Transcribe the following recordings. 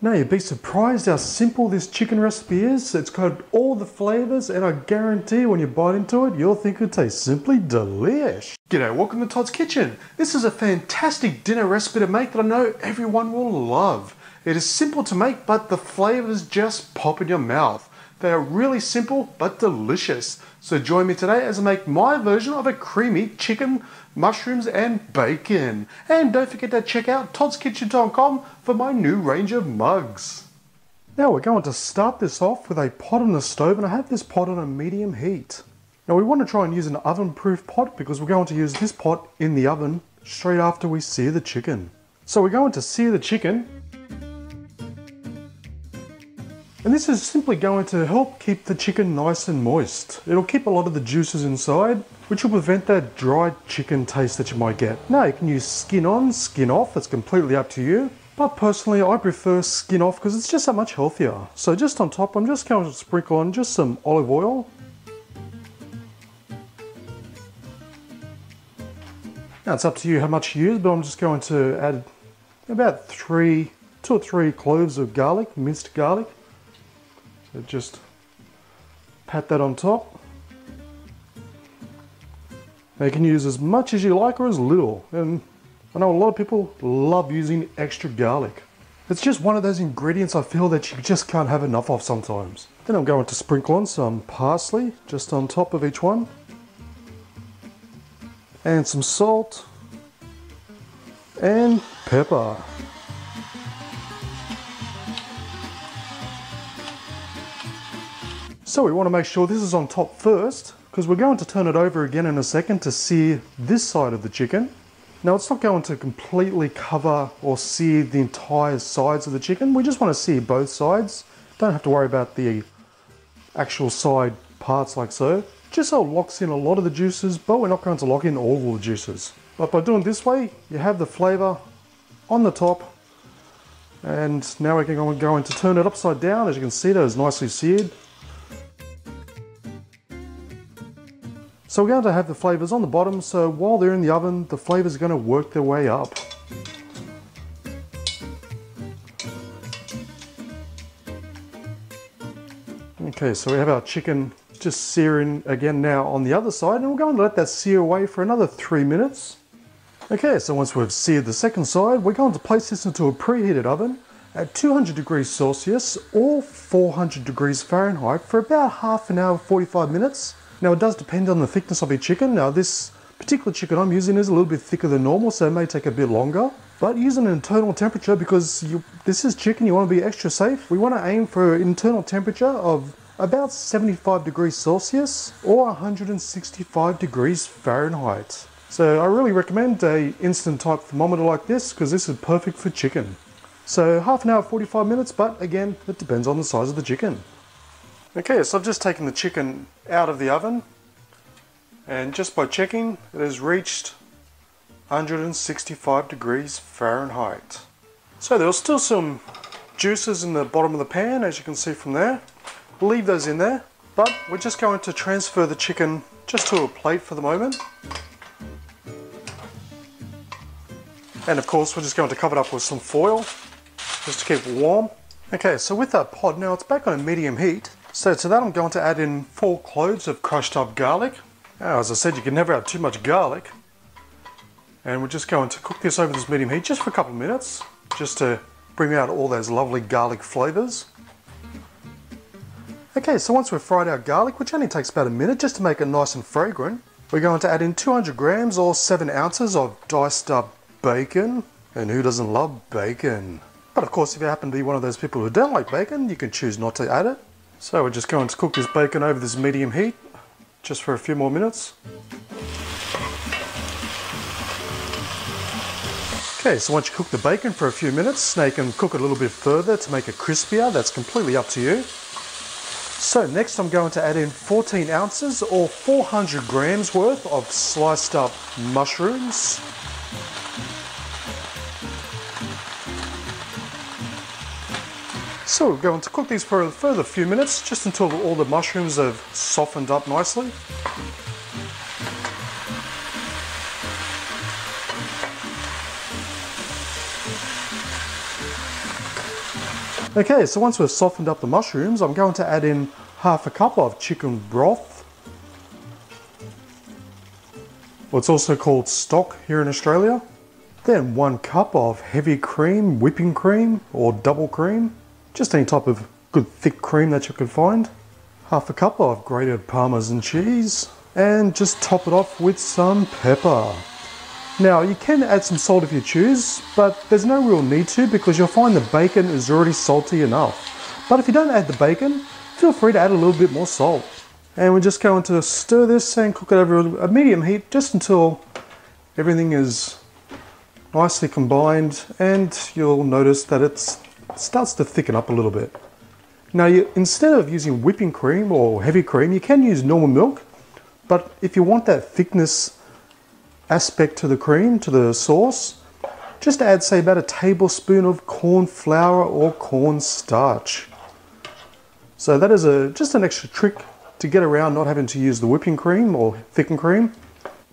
Now you'd be surprised how simple this chicken recipe is. It's got all the flavors and I guarantee when you bite into it, you'll think it tastes simply delish. G'day, welcome to Todd's Kitchen. This is a fantastic dinner recipe to make that I know everyone will love. It is simple to make, but the flavors just pop in your mouth. They are really simple, but delicious. So join me today as I make my version of a creamy chicken mushrooms and bacon. And don't forget to check out toddskitchen.com for my new range of mugs. Now we're going to start this off with a pot on the stove and I have this pot on a medium heat. Now we want to try and use an oven proof pot because we're going to use this pot in the oven straight after we sear the chicken. So we're going to sear the chicken and this is simply going to help keep the chicken nice and moist. It'll keep a lot of the juices inside, which will prevent that dried chicken taste that you might get. Now you can use skin on, skin off, that's completely up to you. But personally, I prefer skin off because it's just that much healthier. So just on top, I'm just going to sprinkle on just some olive oil. Now it's up to you how much you use, but I'm just going to add about three, two or three cloves of garlic, minced garlic. So just pat that on top. Now you can use as much as you like or as little. And I know a lot of people love using extra garlic. It's just one of those ingredients I feel that you just can't have enough of sometimes. Then I'm going to sprinkle on some parsley just on top of each one. And some salt. And pepper. So we want to make sure this is on top first because we're going to turn it over again in a second to sear this side of the chicken. Now it's not going to completely cover or sear the entire sides of the chicken. We just want to sear both sides. Don't have to worry about the actual side parts like so. Just so it locks in a lot of the juices, but we're not going to lock in all the juices. But by doing this way, you have the flavor on the top. And now we're going to turn it upside down. As you can see, that is nicely seared. So we're going to have the flavors on the bottom, so while they're in the oven, the flavors are going to work their way up. Okay, so we have our chicken just searing again now on the other side, and we're going to let that sear away for another three minutes. Okay, so once we've seared the second side, we're going to place this into a preheated oven at 200 degrees Celsius or 400 degrees Fahrenheit for about half an hour, 45 minutes. Now it does depend on the thickness of your chicken. Now this particular chicken I'm using is a little bit thicker than normal, so it may take a bit longer. But use an internal temperature because you, this is chicken, you want to be extra safe. We want to aim for an internal temperature of about 75 degrees Celsius or 165 degrees Fahrenheit. So I really recommend a instant type thermometer like this because this is perfect for chicken. So half an hour, 45 minutes, but again, it depends on the size of the chicken. Okay, so I've just taken the chicken out of the oven and just by checking it has reached 165 degrees Fahrenheit. So there are still some juices in the bottom of the pan as you can see from there. We'll leave those in there but we're just going to transfer the chicken just to a plate for the moment. And of course we're just going to cover it up with some foil just to keep it warm. Okay, so with our pot now it's back on a medium heat so to that I'm going to add in four cloves of crushed up garlic. Now, as I said, you can never have too much garlic. And we're just going to cook this over this medium heat just for a couple of minutes, just to bring out all those lovely garlic flavours. Okay, so once we've fried our garlic, which only takes about a minute just to make it nice and fragrant, we're going to add in 200 grams or 7 ounces of diced up bacon. And who doesn't love bacon? But of course, if you happen to be one of those people who don't like bacon, you can choose not to add it. So we're just going to cook this bacon over this medium heat just for a few more minutes. Okay, so once you cook the bacon for a few minutes, now you can cook it a little bit further to make it crispier. That's completely up to you. So next I'm going to add in 14 ounces or 400 grams worth of sliced up mushrooms. So we're going to cook these for a further few minutes, just until all the mushrooms have softened up nicely. Okay, so once we've softened up the mushrooms, I'm going to add in half a cup of chicken broth. What's also called stock here in Australia. Then one cup of heavy cream, whipping cream or double cream. Just any type of good thick cream that you can find. Half a cup of grated parmesan cheese. And just top it off with some pepper. Now you can add some salt if you choose, but there's no real need to because you'll find the bacon is already salty enough. But if you don't add the bacon, feel free to add a little bit more salt. And we're just going to stir this and cook it over a medium heat just until everything is nicely combined and you'll notice that it starts to thicken up a little bit. Now you, instead of using whipping cream or heavy cream, you can use normal milk, but if you want that thickness aspect to the cream, to the sauce, just add say about a tablespoon of corn flour or corn starch. So that is a just an extra trick to get around not having to use the whipping cream or thickened cream.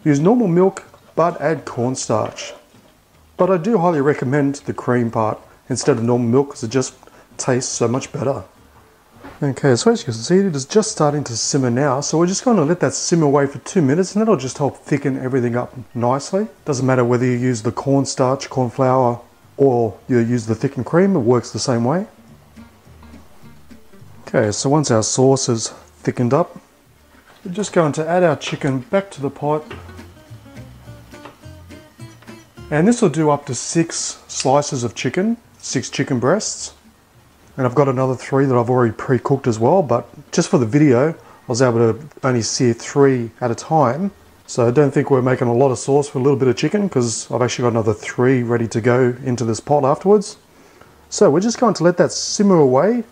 Use normal milk but add cornstarch. But I do highly recommend the cream part instead of normal milk because it just tastes so much better. Okay, so as you can see, it is just starting to simmer now. So we're just going to let that simmer away for two minutes and that'll just help thicken everything up nicely. Doesn't matter whether you use the cornstarch, corn flour, or you use the thickened cream, it works the same way. Okay, so once our sauce is thickened up, we're just going to add our chicken back to the pot. And this will do up to six slices of chicken, six chicken breasts. And I've got another three that I've already pre-cooked as well, but just for the video, I was able to only sear three at a time. So I don't think we're making a lot of sauce for a little bit of chicken because I've actually got another three ready to go into this pot afterwards. So we're just going to let that simmer away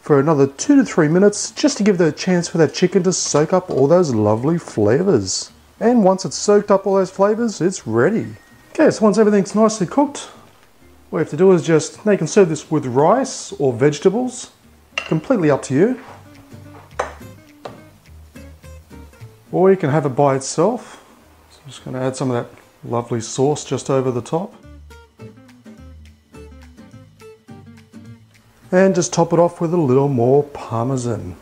for another two to three minutes just to give the chance for that chicken to soak up all those lovely flavors. And once it's soaked up all those flavors, it's ready. Okay, so once everything's nicely cooked, what you have to do is just, now you can serve this with rice or vegetables, completely up to you. Or you can have it by itself. So I'm just going to add some of that lovely sauce just over the top. And just top it off with a little more parmesan.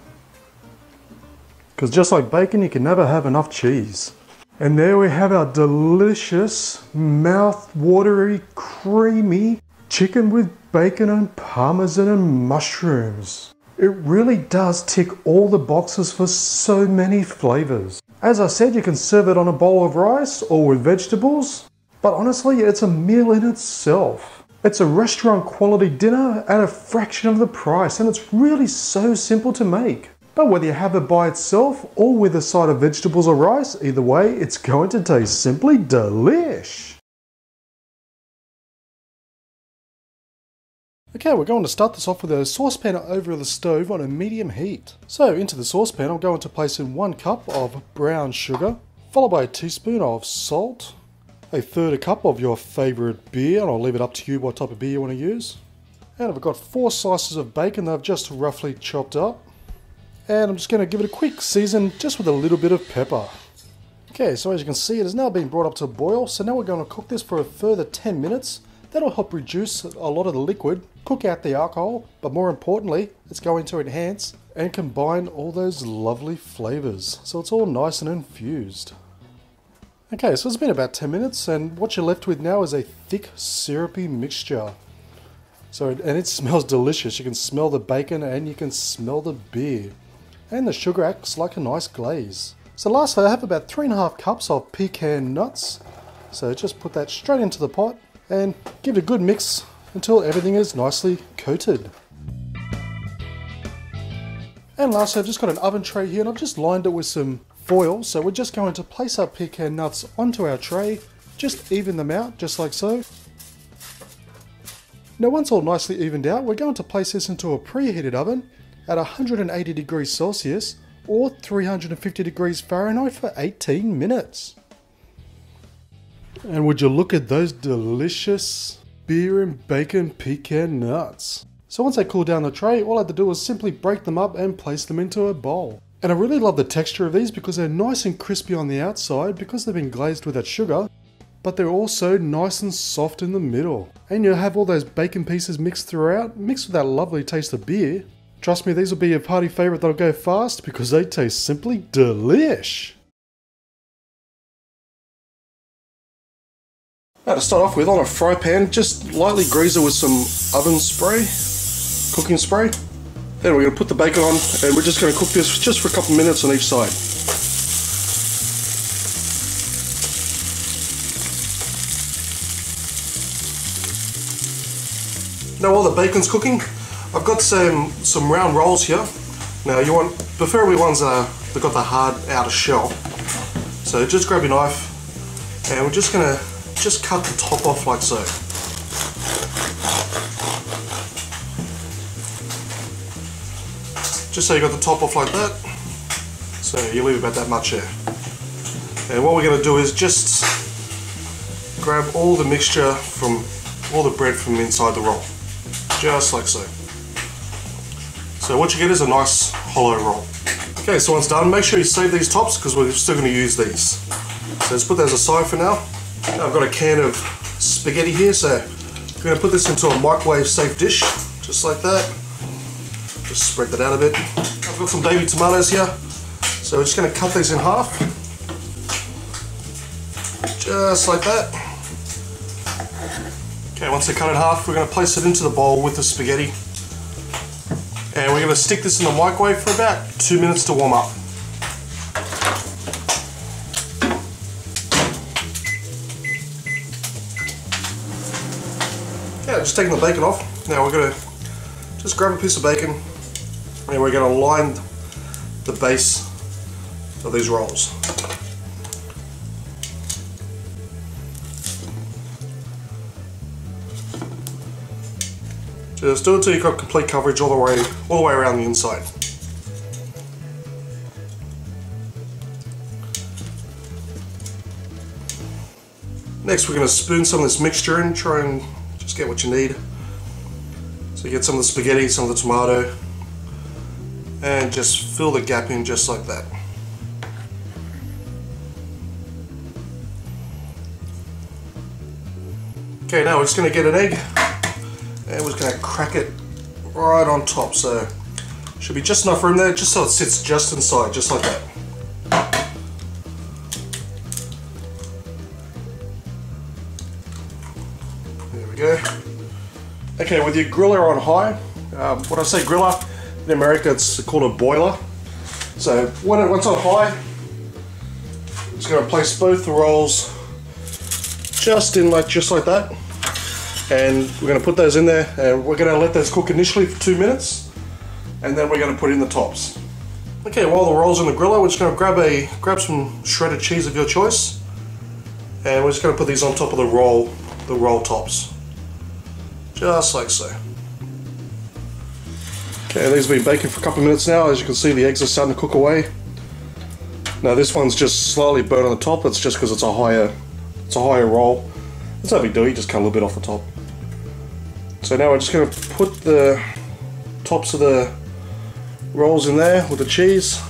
Because just like bacon, you can never have enough cheese. And there we have our delicious, mouth-watery, creamy chicken with bacon and parmesan and mushrooms. It really does tick all the boxes for so many flavors. As I said, you can serve it on a bowl of rice or with vegetables, but honestly, it's a meal in itself. It's a restaurant quality dinner at a fraction of the price, and it's really so simple to make. But whether you have it by itself or with a side of vegetables or rice, either way, it's going to taste simply delish. Okay, we're going to start this off with a saucepan over the stove on a medium heat. So into the saucepan I'm going to place in one cup of brown sugar, followed by a teaspoon of salt, a third a cup of your favourite beer, and I'll leave it up to you what type of beer you want to use. And I've got four slices of bacon that I've just roughly chopped up. And I'm just going to give it a quick season just with a little bit of pepper. Okay, so as you can see it has now been brought up to a boil, so now we're going to cook this for a further 10 minutes. That'll help reduce a lot of the liquid, cook out the alcohol, but more importantly, it's going to enhance and combine all those lovely flavours. So it's all nice and infused. Okay, so it's been about 10 minutes and what you're left with now is a thick syrupy mixture. So, and it smells delicious. You can smell the bacon and you can smell the beer and the sugar acts like a nice glaze. So lastly I have about three and a half cups of pecan nuts. So just put that straight into the pot and give it a good mix until everything is nicely coated. And lastly I've just got an oven tray here and I've just lined it with some foil. So we're just going to place our pecan nuts onto our tray, just even them out just like so. Now once all nicely evened out, we're going to place this into a preheated oven at 180 degrees Celsius or 350 degrees Fahrenheit for 18 minutes. And would you look at those delicious beer and bacon pecan nuts. So once they cool down the tray, all I had to do was simply break them up and place them into a bowl. And I really love the texture of these because they're nice and crispy on the outside because they've been glazed with that sugar, but they're also nice and soft in the middle. And you'll have all those bacon pieces mixed throughout, mixed with that lovely taste of beer. Trust me, these will be a party favourite that'll go fast because they taste simply delish. Now to start off with, on a fry pan, just lightly grease it with some oven spray, cooking spray. Then we're going to put the bacon on and we're just going to cook this just for a couple minutes on each side. Now while the bacon's cooking, I've got some, some round rolls here. Now you want, preferably ones that, are, that got the hard outer shell. So just grab your knife and we're just going to just cut the top off like so. Just so you got the top off like that. So you leave about that much there. And what we're going to do is just grab all the mixture from all the bread from inside the roll. Just like so. So what you get is a nice hollow roll. Okay, so once done, make sure you save these tops because we're still going to use these. So let's put those aside for now. I've got a can of spaghetti here, so I'm going to put this into a microwave safe dish, just like that. Just spread that out a bit. I've got some baby tomatoes here, so we're just going to cut these in half. Just like that. Okay, once they're cut in half, we're going to place it into the bowl with the spaghetti. And we're going to stick this in the microwave for about two minutes to warm up. Yeah, just taking the bacon off. Now we're going to just grab a piece of bacon and we're going to line the base of these rolls. Just do it until you've got complete coverage all the way all the way around the inside. Next we're going to spoon some of this mixture in, try and just get what you need. So you get some of the spaghetti, some of the tomato, and just fill the gap in just like that. Okay, now we're just going to get an egg and we're going to crack it right on top. So should be just enough room there, just so it sits just inside, just like that. There we go. Okay, with your griller on high, um, when I say griller, in America it's called a broiler. So when it, once on high, I'm just going to place both the rolls just in like just like that, and we're going to put those in there, and we're going to let those cook initially for two minutes, and then we're going to put in the tops. Okay, while the rolls in the griller, we're just going to grab a grab some shredded cheese of your choice, and we're just going to put these on top of the roll, the roll tops. Just like so. Okay, these have been baking for a couple of minutes now. As you can see, the eggs are starting to cook away. Now this one's just slightly burnt on the top. It's just because it's a higher, it's a higher roll. It's no big deal. You just cut a little bit off the top. So now we're just going to put the tops of the rolls in there with the cheese.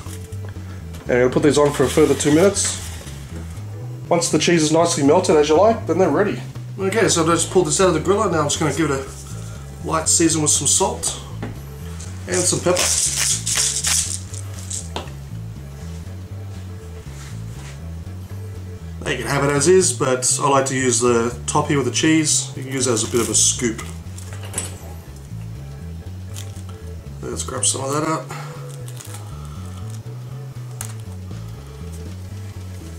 And we'll put these on for a further two minutes. Once the cheese is nicely melted as you like, then they're ready. Okay, so I've just pulled this out of the griller. Now I'm just going to give it a light season with some salt and some pepper. you can have it as is, but I like to use the top here with the cheese. You can use it as a bit of a scoop. Grab some of that up.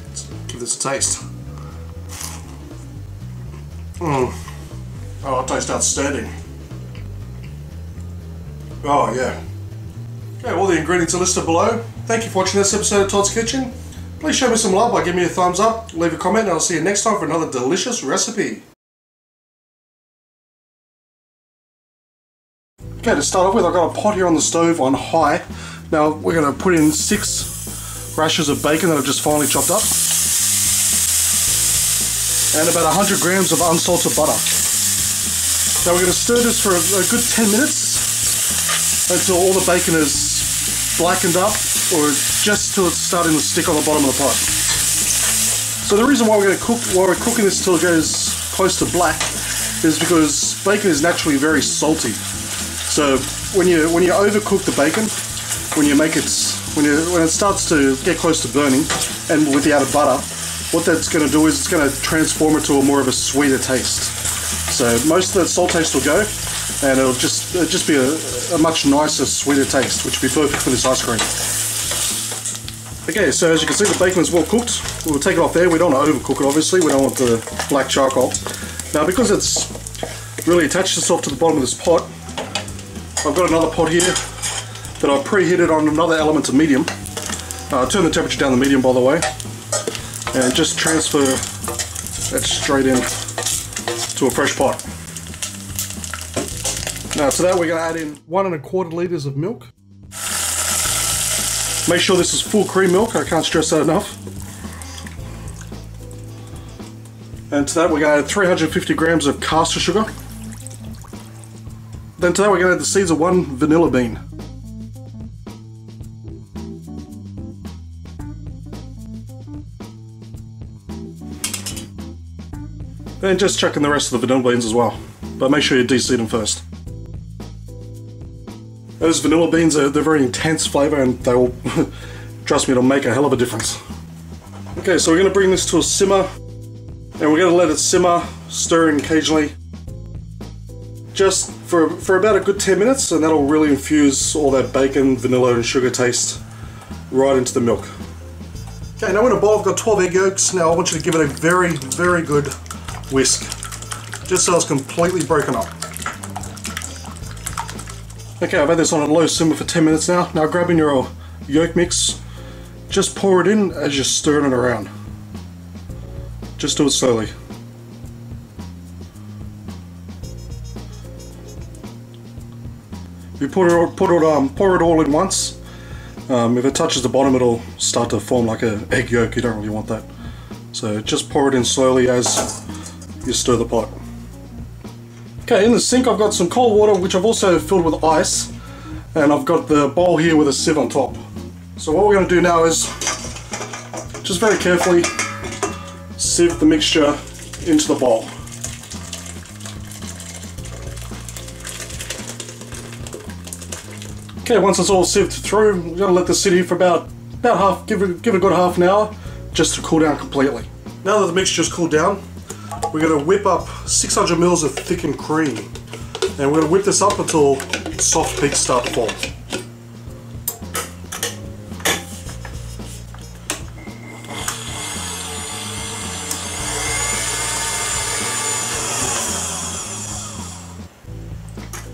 Let's give this a taste. Mm. Oh, it tastes outstanding. Oh, yeah. Okay, all the ingredients are listed below. Thank you for watching this episode of Todd's Kitchen. Please show me some love by giving me a thumbs up, leave a comment, and I'll see you next time for another delicious recipe. Okay, to start off with, I've got a pot here on the stove on high. Now, we're going to put in six rashers of bacon that I've just finely chopped up and about 100 grams of unsalted butter. Now we're going to stir this for a, good 10 minutes until all the bacon is blackened up or just till it's starting to stick on the bottom of the pot. So the reason why we're going to cook, why we're cooking this until it goes close to black, is because bacon is naturally very salty. So when you when you overcook the bacon, when you make it when you when it starts to get close to burning, and with the added butter, what that's going to do is it's going to transform it to a more of a sweeter taste. So most of that salt taste will go, and it'll just it'll just be a, a much nicer, sweeter taste, which will be perfect for this ice cream. Okay, so as you can see the bacon is well cooked. We'll take it off there. We don't want to overcook it obviously. We don't want the black charcoal. Now because it's really attached itself to the bottom of this pot, I've got another pot here that I've preheated on another element of medium. Uh, turn the temperature down to medium by the way. And just transfer that straight in to a fresh pot. Now to that we're going to add in one and a quarter litres of milk. Make sure this is full cream milk, I can't stress that enough. And to that we're going to add 350 grams of caster sugar. Then today we're going to add the seeds of one vanilla bean. Then just chuck in the rest of the vanilla beans as well. But make sure you de-seed them first. Those vanilla beans, are, they're very intense flavour and they will, trust me, it'll make a hell of a difference. Okay, so we're going to bring this to a simmer and we're going to let it simmer, stirring occasionally. Just for, for about a good 10 minutes and that'll really infuse all that bacon, vanilla and sugar taste right into the milk. Okay, now in a bowl I've got 12 egg yolks. Now I want you to give it a very, very good whisk, just so it's completely broken up. Okay, I've had this on a low simmer for 10 minutes now. Now grab in your yolk mix, just pour it in as you're stirring it around. Just do it slowly. You put it, put it, um, pour it all in once, um, if it touches the bottom it'll start to form like an egg yolk, you don't really want that. So just pour it in slowly as you stir the pot. Okay, in the sink I've got some cold water which I've also filled with ice and I've got the bowl here with a sieve on top. So what we're going to do now is just very carefully sieve the mixture into the bowl. Okay, once it's all sieved through, we're to let this sit here for about about half, give it, give it a good half an hour just to cool down completely. Now that the mixture's cooled down, we're to whip up 600 mils of thickened cream. And we're to whip this up until soft peaks start to form.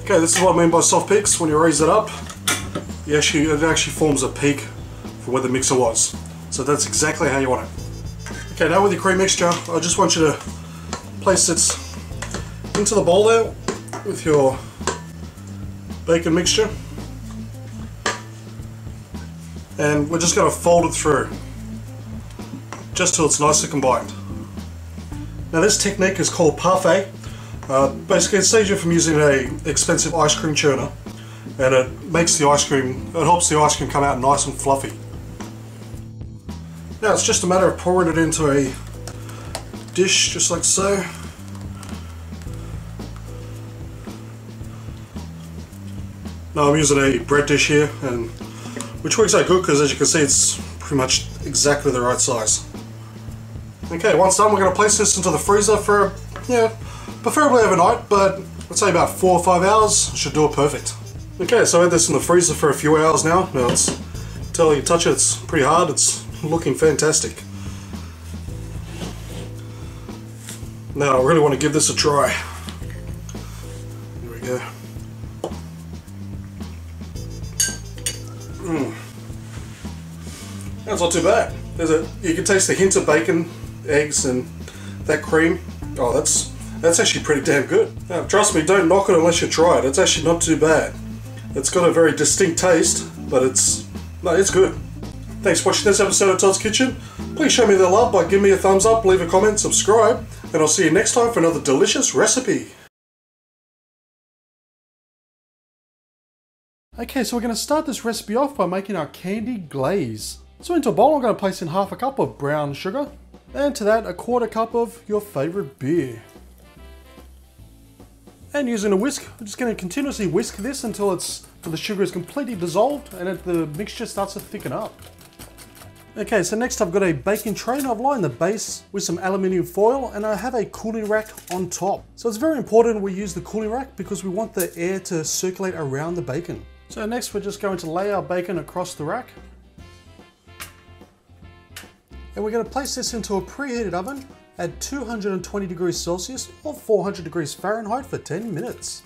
Okay, this is what I mean by soft peaks. When you raise it up, you actually, it actually forms a peak for where the mixer was. So that's exactly how you want it. Okay, now with your cream mixture, I just want you to place it into the bowl there with your bacon mixture and we're just going to fold it through just till it's nicely combined. Now this technique is called parfait. Uh, basically it saves you from using a expensive ice cream churner and it makes the ice cream, it helps the ice cream come out nice and fluffy. Now it's just a matter of pouring it into a dish just like so. Now I'm using a bread dish here and which works out good because as you can see it's pretty much exactly the right size. Okay, once done we're going to place this into the freezer for, yeah, preferably overnight, but I'd say about four or five hours should do it perfect. Okay, so I had this in the freezer for a few hours now. Now it's, until you touch it, it's pretty hard. It's looking fantastic. Now I really want to give this a try. Here we go. Mm. That's not too bad. There's a you can taste the hint of bacon, eggs, and that cream. Oh, that's that's actually pretty damn good. Now, trust me, don't knock it unless you try it. It's actually not too bad. It's got a very distinct taste, but it's no, it's good. Thanks for watching this episode of Todd's Kitchen. Please show me the love by giving me a thumbs up, leave a comment, subscribe, and I'll see you next time for another delicious recipe. Okay, so we're going to start this recipe off by making our candy glaze. So into a bowl I'm going to place in half a cup of brown sugar, And to that, a quarter cup of your favorite beer. And using a whisk, we're just going to continuously whisk this until it's the sugar is completely dissolved and it, the mixture starts to thicken up. Okay, so next I've got a baking tray and I've lined the base with some aluminium foil and I have a cooling rack on top. So it's very important we use the cooling rack because we want the air to circulate around the bacon. So next we're just going to lay our bacon across the rack. And we're going to place this into a preheated oven at 220 degrees Celsius or 400 degrees Fahrenheit for 10 minutes.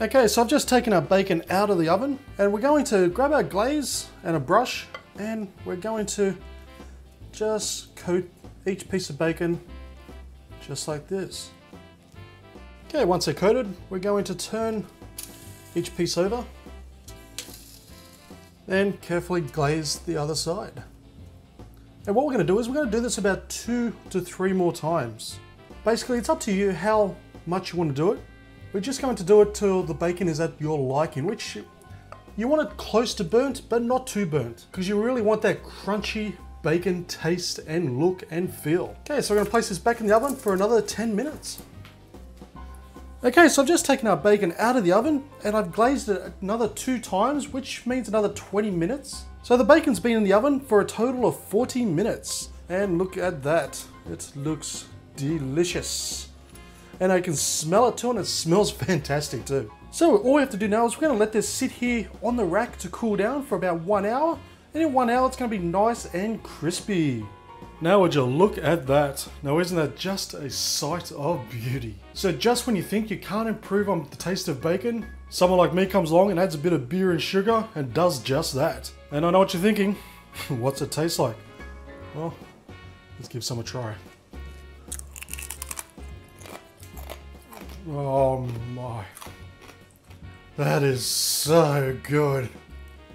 Okay, so I've just taken our bacon out of the oven and we're going to grab our glaze and a brush and we're going to just coat each piece of bacon just like this. Okay, once they're coated, we're going to turn each piece over and carefully glaze the other side. And what we're going to do is we're going to do this about two to three more times. Basically, it's up to you how much you want to do it. We're just going to do it till the bacon is at your liking, which you want it close to burnt, but not too burnt, because you really want that crunchy bacon taste and look and feel. Okay, so we're gonna place this back in the oven for another 10 minutes. Okay, so I've just taken our bacon out of the oven and I've glazed it another two times, which means another 20 minutes. So the bacon's been in the oven for a total of 40 minutes. And look at that, it looks delicious and I can smell it too and it smells fantastic too. So all we have to do now is we're going to let this sit here on the rack to cool down for about one hour and in one hour it's going to be nice and crispy. Now would you look at that. Now isn't that just a sight of beauty? So just when you think you can't improve on the taste of bacon, someone like me comes along and adds a bit of beer and sugar and does just that. And I know what you're thinking, what's it taste like? Well, let's give some a try. Oh my. That is so good.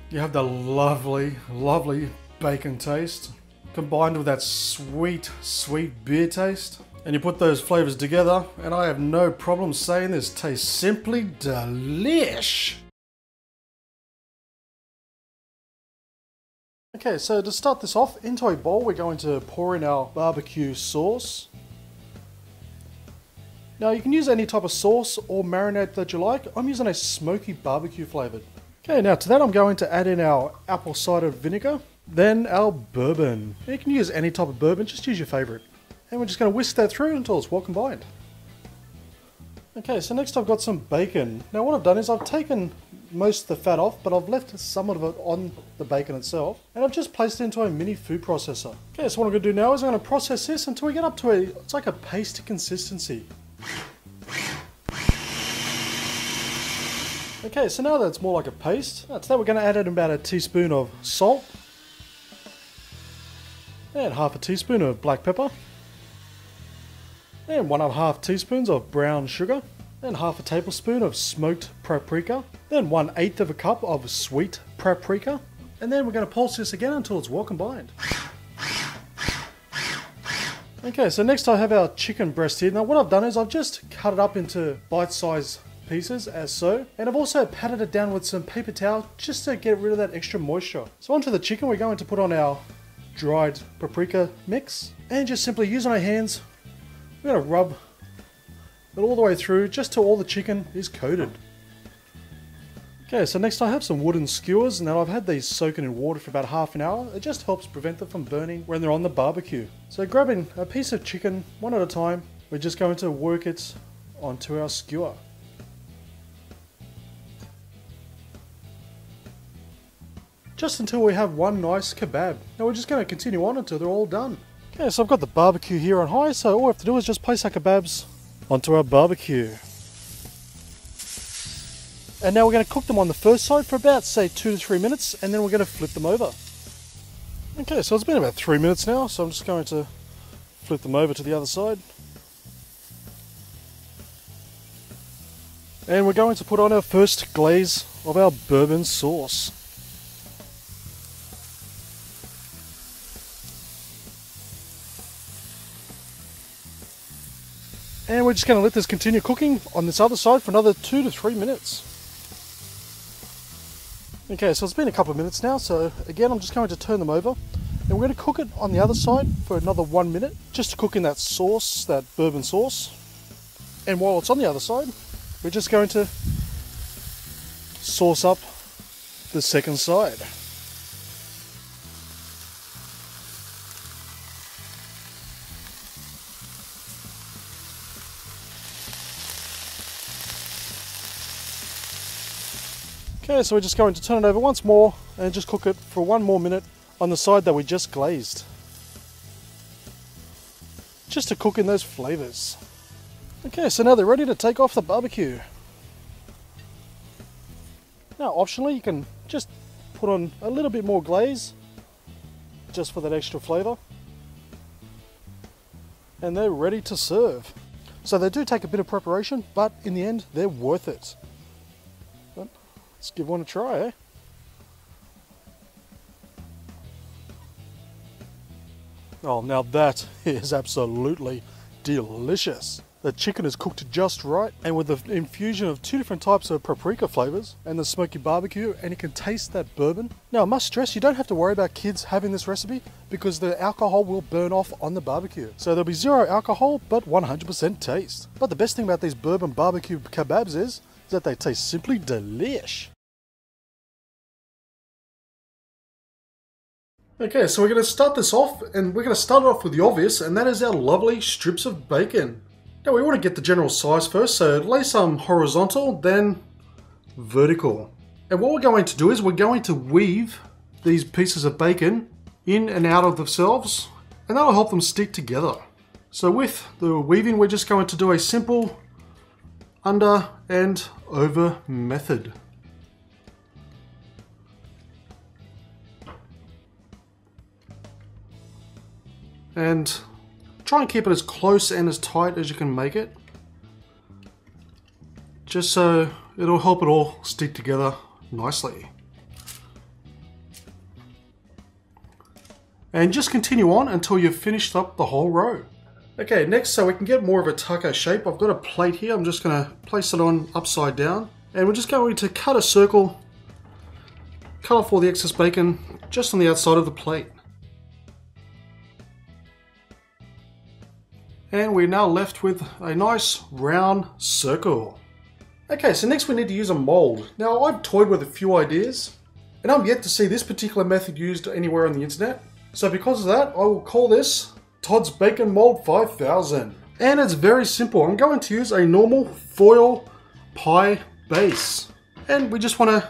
You have the lovely, lovely bacon taste combined with that sweet, sweet beer taste. And you put those flavors together, and I have no problem saying this tastes simply delish. Okay, so to start this off, into a bowl we're going to pour in our barbecue sauce. Now you can use any type of sauce or marinade that you like. I'm using a smoky barbecue flavored. Okay, now to that I'm going to add in our apple cider vinegar, then our bourbon. You can use any type of bourbon, just use your favorite. And we're just going to whisk that through until it's well combined. Okay, so next I've got some bacon. Now what I've done is I've taken most of the fat off, but I've left some of it on the bacon itself, and I've just placed it into a mini food processor. Okay, so what I'm going to do now is I'm going to process this until we get up to a, it's like a paste consistency. Okay, so now that it's more like a paste, to that we're going to add in about a teaspoon of salt, and half a teaspoon of black pepper, and one and a half teaspoons of brown sugar, and half a tablespoon of smoked paprika, then one eighth of a cup of sweet paprika, and then we're going to pulse this again until it's well combined. Okay, so next I have our chicken breast here. Now what I've done is I've just cut it up into bite-sized pieces as so. And I've also patted it down with some paper towel just to get rid of that extra moisture. So onto the chicken we're going to put on our dried paprika mix. And just simply using our hands, we're going to rub it all the way through just till all the chicken is coated. Okay, so next I have some wooden skewers. Now I've had these soaking in water for about half an hour. It just helps prevent them from burning when they're on the barbecue. So grabbing a piece of chicken one at a time, we're just going to work it onto our skewer. Just until we have one nice kebab. Now we're just going to continue on until they're all done. Okay, so I've got the barbecue here on high, so all we have to do is just place our kebabs onto our barbecue. And now we're going to cook them on the first side for about, say, two to three minutes, and then we're going to flip them over. Okay, so it's been about three minutes now, so I'm just going to flip them over to the other side. And we're going to put on our first glaze of our bourbon sauce. And we're just going to let this continue cooking on this other side for another two to three minutes. Okay, so it's been a couple of minutes now, so again I'm just going to turn them over And we're going to cook it on the other side for another one minute, just to cook in that sauce, that bourbon sauce. And while it's on the other side, we're just going to sauce up the second side. Okay, so we're just going to turn it over once more and just cook it for one more minute on the side that we just glazed. Just to cook in those flavours. Okay, so now they're ready to take off the barbecue. Now optionally you can just put on a little bit more glaze just for that extra flavour. And they're ready to serve. So they do take a bit of preparation, but in the end they're worth it. Let's give one a try, eh? Oh, now that is absolutely delicious. The chicken is cooked just right, and with the infusion of two different types of paprika flavors and the smoky barbecue, and you can taste that bourbon. Now, I must stress you don't have to worry about kids having this recipe because the alcohol will burn off on the barbecue. So there'll be zero alcohol, but 100% taste. But the best thing about these bourbon barbecue kebabs is that they taste simply delish. Okay, so we're going to start this off, and we're going to start off with the obvious, and that is our lovely strips of bacon. Now we want to get the general size first, so lay some horizontal, then vertical. And what we're going to do is we're going to weave these pieces of bacon in and out of themselves, and that'll help them stick together. So with the weaving, we're just going to do a simple under and over method. and try and keep it as close and as tight as you can make it. Just so it'll help it all stick together nicely. And just continue on until you've finished up the whole row okay next so we can get more of a taco shape I've got a plate here I'm just going to place it on upside down and we're just going to cut a circle cut off all the excess bacon just on the outside of the plate and we're now left with a nice round circle. Okay, so next we need to use a mold. Now I've toyed with a few ideas, and I'm yet to see this particular method used anywhere on the internet. So because of that, I will call this Todd's Bacon Mold 5000. And it's very simple. I'm going to use a normal foil pie base. And we just want to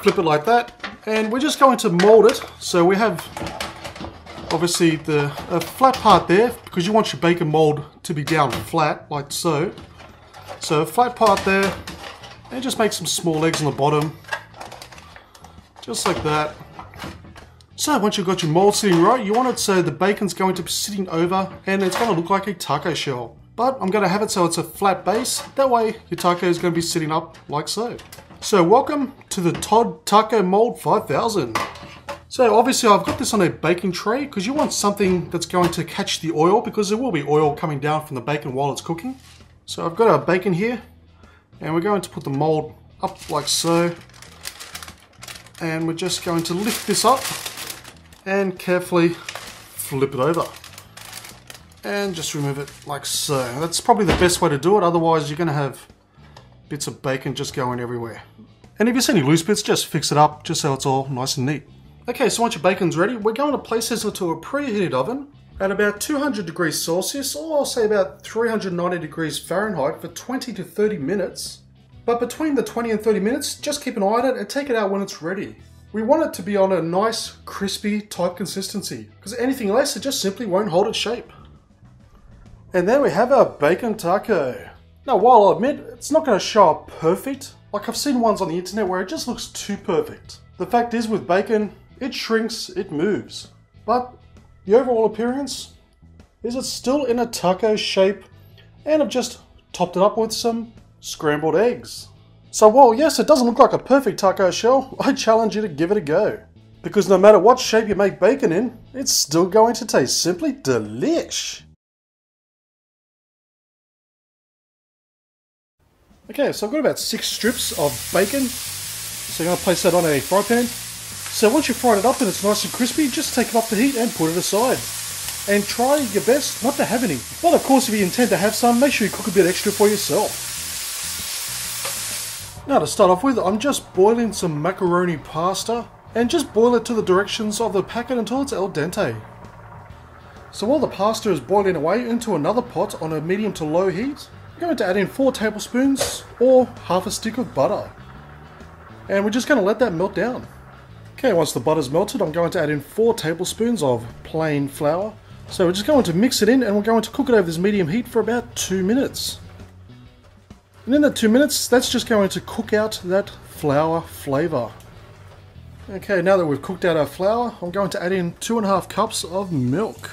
flip it like that. And we're just going to mold it. So we have obviously the flat part there because you want your bacon mold to be down flat like so so flat part there and just make some small legs on the bottom just like that so once you've got your mold sitting right you want it so the bacon's going to be sitting over and it's going to look like a taco shell. But I'm going to have it so it's a flat base. That way your taco is going to be sitting up like so. So welcome to the Todd Taco Mold 5000 so obviously I've got this on a baking tray because you want something that's going to catch the oil because there will be oil coming down from the bacon while it's cooking. So I've got our bacon here and we're going to put the mold up like so. And we're just going to lift this up and carefully flip it over. And just remove it like so. That's probably the best way to do it, otherwise you're going to have bits of bacon just going everywhere. And if you see any loose bits, just fix it up just so it's all nice and neat. Okay, so once your bacon's ready, we're going to place this into a preheated oven at about 200 degrees Celsius, or I'll say about 390 degrees Fahrenheit for 20 to 30 minutes. But between the 20 and 30 minutes, just keep an eye on it and take it out when it's ready. We want it to be on a nice, crispy type consistency, because anything less, it just simply won't hold its shape. And then we have our bacon taco. Now, while I'll admit, it's not going to show up perfect, like I've seen ones on the internet where it just looks too perfect. The fact is with bacon, it shrinks, it moves. But the overall appearance is it's still in a taco shape and I've just topped it up with some scrambled eggs. So while yes, it doesn't look like a perfect taco shell, I challenge you to give it a go. Because no matter what shape you make bacon in, it's still going to taste simply delish. Okay, so I've got about six strips of bacon. So I'm going to place that on a fry pan. So once you've fried it up and it's nice and crispy, just take it off the heat and put it aside. And try your best not to have any. But of course if you intend to have some, make sure you cook a bit extra for yourself. Now to start off with, I'm just boiling some macaroni pasta and just boil it to the directions of the packet until it's al dente. So while the pasta is boiling away into another pot on a medium to low heat, I'm going to add in 4 tablespoons or half a stick of butter. And we're just going to let that melt down. Okay, once the butter's melted, I'm going to add in 4 tablespoons of plain flour. So we're just going to mix it in and we're going to cook it over this medium heat for about 2 minutes. And in the 2 minutes, that's just going to cook out that flour flavour. Okay, now that we've cooked out our flour, I'm going to add in 2.5 cups of milk.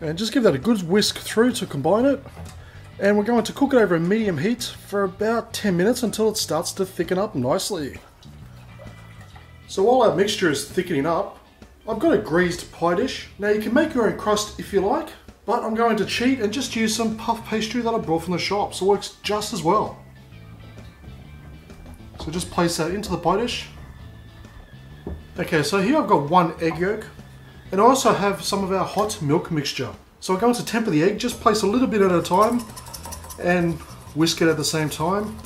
And just give that a good whisk through to combine it. And we're going to cook it over a medium heat for about 10 minutes until it starts to thicken up nicely. So while our mixture is thickening up, I've got a greased pie dish. Now you can make your own crust if you like, but I'm going to cheat and just use some puff pastry that I brought from the shop, so it works just as well. So just place that into the pie dish. Okay, so here I've got one egg yolk, and I also have some of our hot milk mixture. So I'm going to temper the egg, just place a little bit at a time and whisk it at the same time.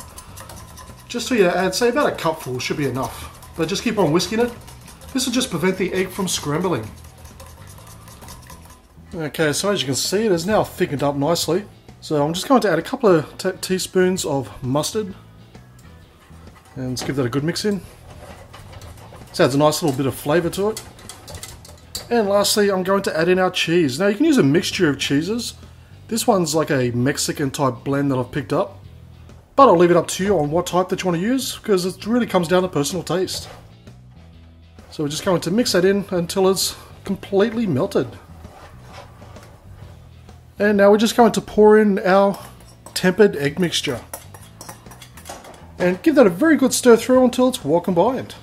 Just so you add, say about a cupful should be enough. But just keep on whisking it. This will just prevent the egg from scrambling. Okay, so as you can see, it is now thickened up nicely. So I'm just going to add a couple of teaspoons of mustard. And let's give that a good mix in. This adds a nice little bit of flavour to it. And lastly, I'm going to add in our cheese. Now you can use a mixture of cheeses. This one's like a Mexican type blend that I've picked up. But I'll leave it up to you on what type that you want to use because it really comes down to personal taste. So we're just going to mix that in until it's completely melted. And now we're just going to pour in our tempered egg mixture. And give that a very good stir through until it's well combined.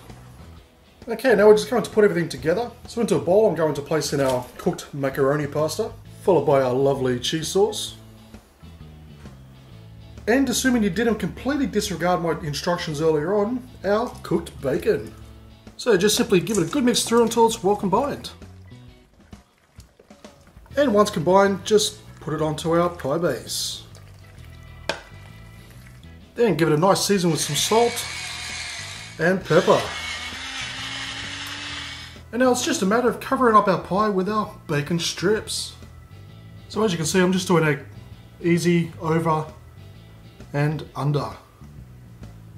Okay, now we're just going to put everything together. So into a bowl I'm going to place in our cooked macaroni pasta, followed by our lovely cheese sauce. And assuming you didn't completely disregard my instructions earlier on, our cooked bacon. So just simply give it a good mix through until it's well combined. And once combined, just put it onto our pie base. Then give it a nice season with some salt and pepper. And now it's just a matter of covering up our pie with our bacon strips. So as you can see, I'm just doing a easy over and under.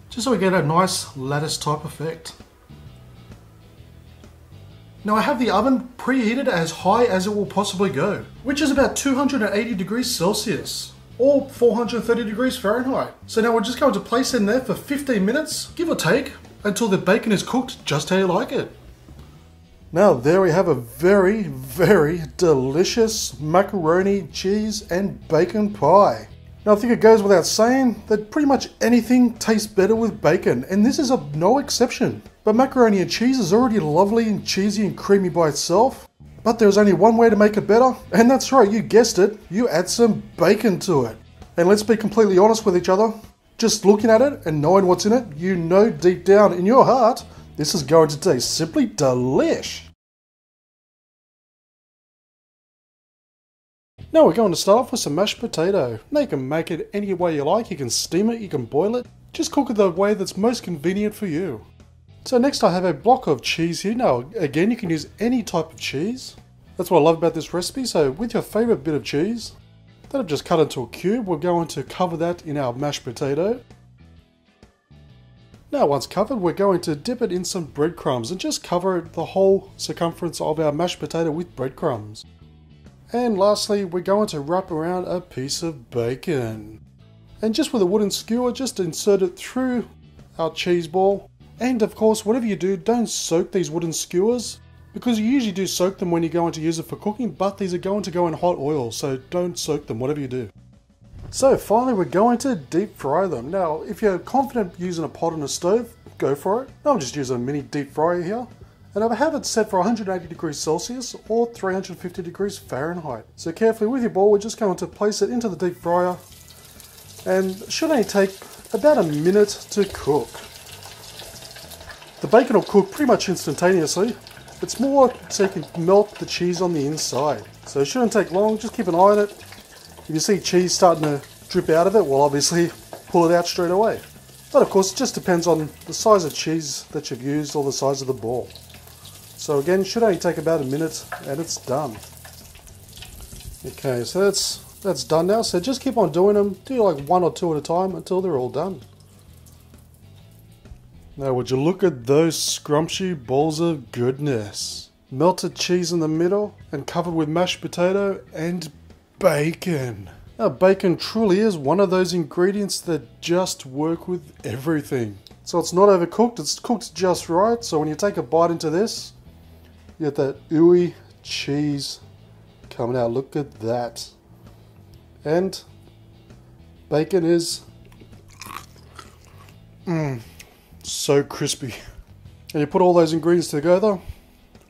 Just so we get a nice lattice type effect. Now I have the oven preheated as high as it will possibly go, which is about 280 degrees Celsius or 430 degrees Fahrenheit. So now we're just going to place in there for 15 minutes, give or take, until the bacon is cooked just how you like it. Now there we have a very, very delicious macaroni, cheese and bacon pie. Now I think it goes without saying that pretty much anything tastes better with bacon and this is a no exception. But macaroni and cheese is already lovely and cheesy and creamy by itself. But there's only one way to make it better and that's right, you guessed it, you add some bacon to it. And let's be completely honest with each other, just looking at it and knowing what's in it, you know deep down in your heart this is going to taste simply delish. Now we're going to start off with some mashed potato. Now you can make it any way you like, you can steam it, you can boil it. Just cook it the way that's most convenient for you. So next I have a block of cheese here. Now again you can use any type of cheese. That's what I love about this recipe. So with your favourite bit of cheese, that I've just cut into a cube, we're going to cover that in our mashed potato. Now once covered, we're going to dip it in some breadcrumbs and just cover the whole circumference of our mashed potato with breadcrumbs. And lastly, we're going to wrap around a piece of bacon. And just with a wooden skewer, just insert it through our cheese ball. And of course, whatever you do, don't soak these wooden skewers because you usually do soak them when you're going to use it for cooking, but these are going to go in hot oil, so don't soak them, whatever you do. So finally we're going to deep fry them. Now if you're confident using a pot on a stove, go for it. I'm just using a mini deep fryer here. And I have it set for 180 degrees Celsius or 350 degrees Fahrenheit. So carefully with your ball, we're just going to place it into the deep fryer and should only take about a minute to cook. The bacon will cook pretty much instantaneously. It's more so you can melt the cheese on the inside. So it shouldn't take long, just keep an eye on it. If you see cheese starting to drip out of it, well obviously pull it out straight away. But of course it just depends on the size of cheese that you've used or the size of the ball. So again, should only take about a minute and it's done. Okay, so that's that's done now. So just keep on doing them. Do like one or two at a time until they're all done. Now would you look at those scrumptious balls of goodness. Melted cheese in the middle and covered with mashed potato and bacon. Now bacon truly is one of those ingredients that just work with everything. So it's not overcooked, it's cooked just right. So when you take a bite into this, you that ooey cheese coming out. Look at that. And bacon is mm, so crispy. And you put all those ingredients together,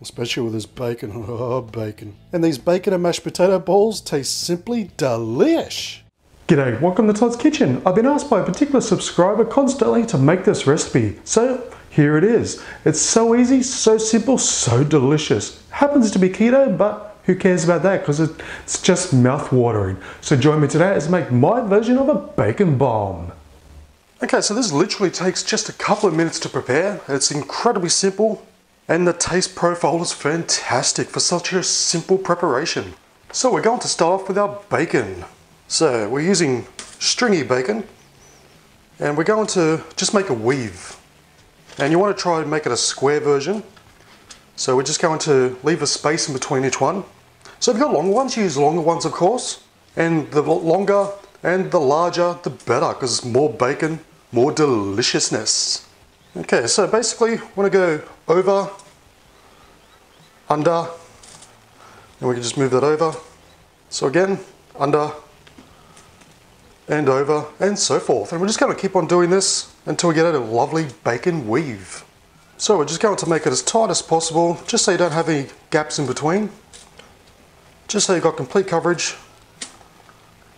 especially with this bacon. Oh, bacon. And these bacon and mashed potato balls taste simply delish. G'day, welcome to Todd's Kitchen. I've been asked by a particular subscriber constantly to make this recipe, so here it is. It's so easy, so simple, so delicious. Happens to be keto, but who cares about that? Because it's just mouth-watering. So join me today as I make my version of a bacon bomb. Okay, so this literally takes just a couple of minutes to prepare. It's incredibly simple and the taste profile is fantastic for such a simple preparation. So we're going to start off with our bacon. So we're using streaky bacon and we're going to just make a weave. And you want to try and make it a square version so we're just going to leave a space in between each one. So if you've got longer ones, use longer ones of course. And the longer and the larger, the better, because it's more bacon, more deliciousness. Okay, so basically, want to go over, under, and we can just move that over. So again, under, and over, and so forth. And we're just going to keep on doing this until we get a lovely bacon weave. So we're just going to make it as tight as possible, just so you don't have any gaps in between. Just so you've got complete coverage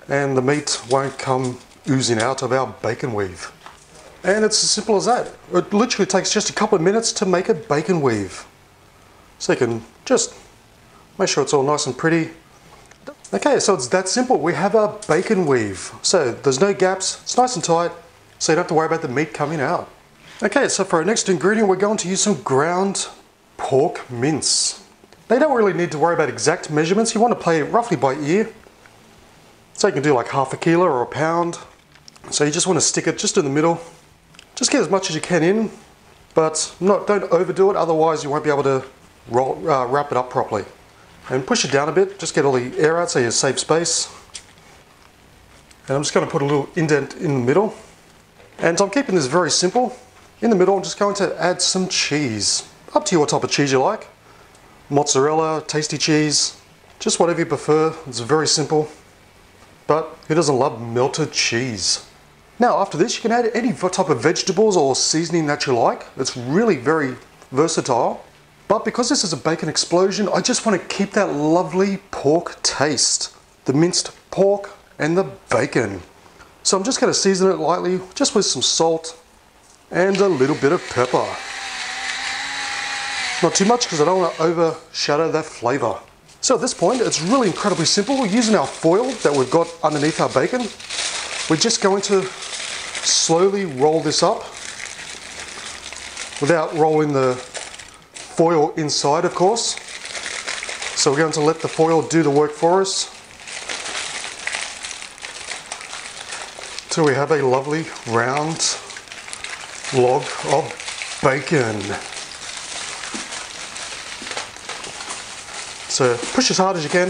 and the meat won't come oozing out of our bacon weave. And it's as simple as that. It literally takes just a couple of minutes to make a bacon weave. So you can just make sure it's all nice and pretty. Okay, so it's that simple. We have our bacon weave. So there's no gaps, it's nice and tight, so you don't have to worry about the meat coming out. Okay, so for our next ingredient, we're going to use some ground pork mince. They don't really need to worry about exact measurements. You want to play roughly by ear. So you can do like half a kilo or a pound. So you just want to stick it just in the middle. Just get as much as you can in, but not, don't overdo it, otherwise you won't be able to roll, uh, wrap it up properly. And push it down a bit, just get all the air out so you save space. And I'm just going to put a little indent in the middle. And I'm keeping this very simple. In the middle, I'm just going to add some cheese. Up to you what type of cheese you like. Mozzarella, tasty cheese, just whatever you prefer. It's very simple. But who doesn't love melted cheese? Now after this, you can add any type of vegetables or seasoning that you like. It's really very versatile. But because this is a bacon explosion, I just want to keep that lovely pork taste. The minced pork and the bacon. So I'm just going to season it lightly, just with some salt, and a little bit of pepper. Not too much because I don't want to overshadow that flavour. So at this point, it's really incredibly simple. Using our foil that we've got underneath our bacon. We're just going to slowly roll this up without rolling the foil inside, of course. So we're going to let the foil do the work for us till we have a lovely round log of bacon. So push as hard as you can,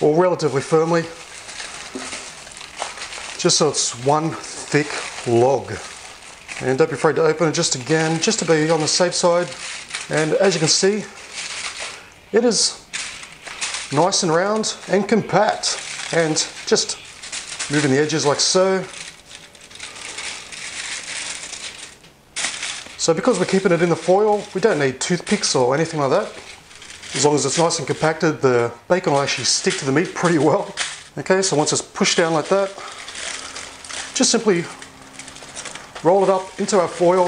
or relatively firmly, just so it's one thick log. And don't be afraid to open it just again, just to be on the safe side. And as you can see, it is nice and round and compact. And just moving the edges like so, So because we're keeping it in the foil, we don't need toothpicks or anything like that. As long as it's nice and compacted, the bacon will actually stick to the meat pretty well. Okay, so once it's pushed down like that, just simply roll it up into our foil,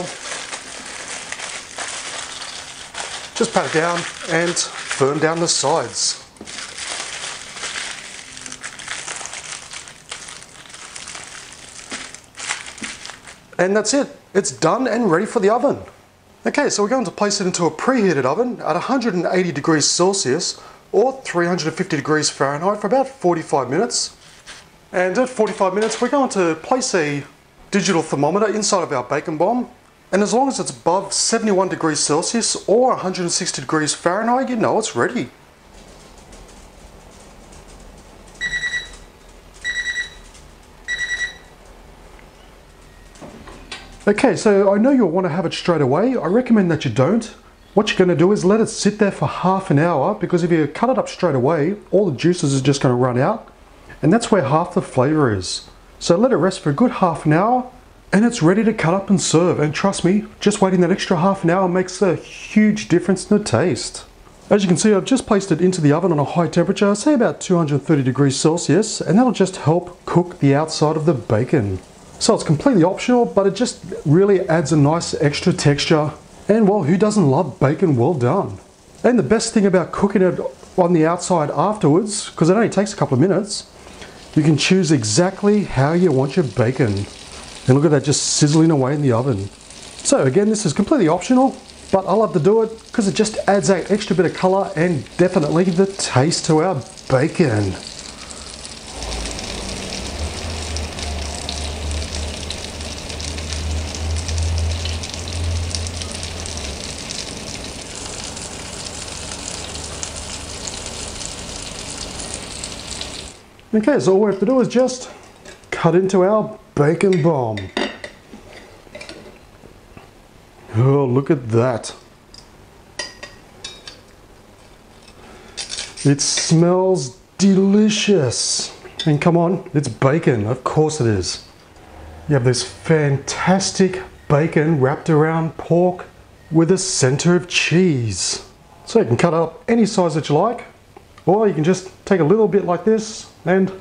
just pat it down and firm down the sides. And that's it. It's done and ready for the oven. Okay, so we're going to place it into a preheated oven at 180 degrees Celsius or 350 degrees Fahrenheit for about 45 minutes. And at 45 minutes, we're going to place a digital thermometer inside of our bacon bomb. And as long as it's above 71 degrees Celsius or 160 degrees Fahrenheit, you know it's ready. Okay, so I know you'll want to have it straight away. I recommend that you don't. What you're going to do is let it sit there for half an hour because if you cut it up straight away, all the juices are just going to run out. And that's where half the flavor is. So let it rest for a good half an hour and it's ready to cut up and serve. And trust me, just waiting that extra half an hour makes a huge difference in the taste. As you can see, I've just placed it into the oven on a high temperature, say about 230 degrees Celsius, and that'll just help cook the outside of the bacon. So it's completely optional, but it just really adds a nice extra texture. And well, who doesn't love bacon well done? And the best thing about cooking it on the outside afterwards, because it only takes a couple of minutes, you can choose exactly how you want your bacon. And look at that just sizzling away in the oven. So again, this is completely optional, but I love to do it because it just adds that extra bit of color and definitely the taste to our bacon. Okay, so all we have to do is just cut into our bacon bomb. Oh, look at that. It smells delicious. And come on, it's bacon, of course it is. You have this fantastic bacon wrapped around pork with a center of cheese. So you can cut up any size that you like, or you can just take a little bit like this and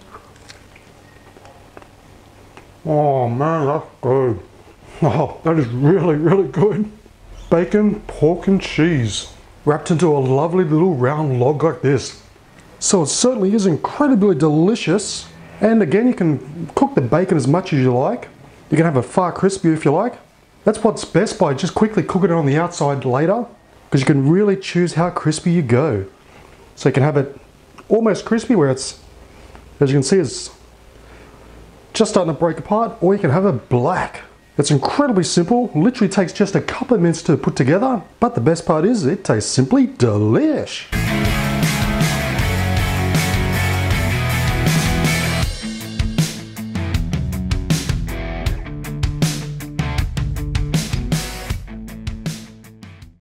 oh man, that's good. Oh, that is really, really good. Bacon, pork and cheese wrapped into a lovely little round log like this. So it certainly is incredibly delicious. And again, you can cook the bacon as much as you like. You can have a far crispy if you like. That's what's best by just quickly cooking it on the outside later because you can really choose how crispy you go. So you can have it almost crispy where it's, as you can see, it's just starting to break apart, or you can have it black. It's incredibly simple, literally takes just a couple of minutes to put together, but the best part is it tastes simply delish.